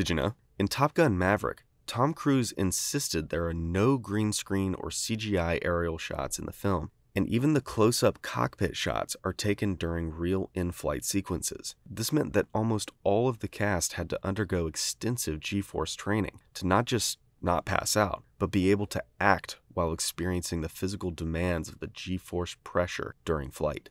Did you know? In Top Gun Maverick, Tom Cruise insisted there are no green screen or CGI aerial shots in the film, and even the close up cockpit shots are taken during real in flight sequences. This meant that almost all of the cast had to undergo extensive G force training to not just not pass out, but be able to act while experiencing the physical demands of the G force pressure during flight.